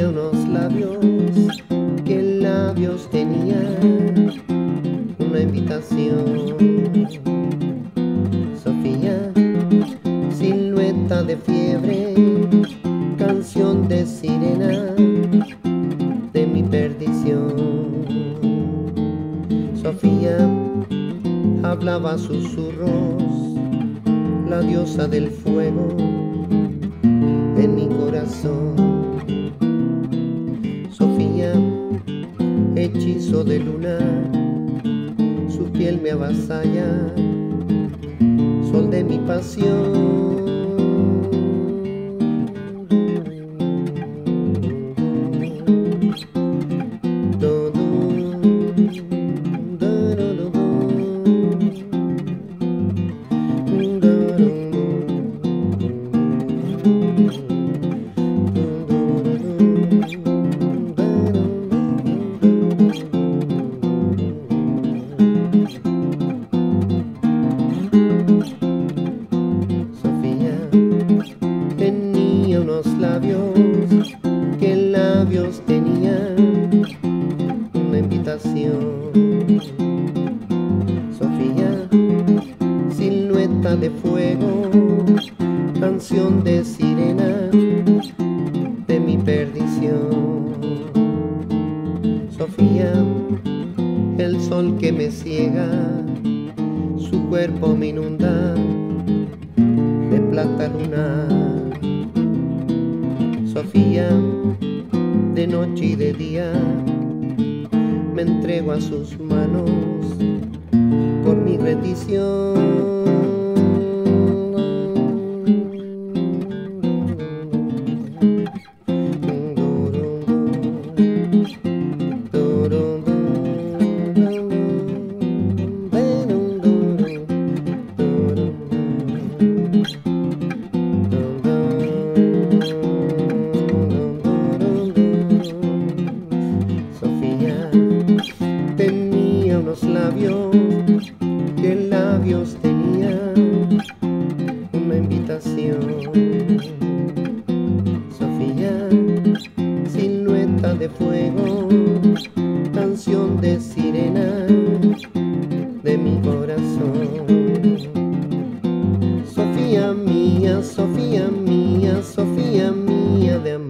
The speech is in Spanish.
tenía unos labios, que labios tenía una invitación. Sofía, silueta de fiebre, canción de sirena de mi perdición. Sofía hablaba susurros, la diosa del fuego en mi corazón. Hechizo de luna, su piel me avasalla, sol de mi pasión. Que labios tenía una invitación. Sofía, silueta de fuego, canción de sirena de mi perdición. Sofía, el sol que me ciega, su cuerpo me inunda de plata luna. Sofía, de noche y de día, me entrego a sus manos por mi rendición. de sirena de mi corazón. Sofía mía, Sofía mía, Sofía mía de amor.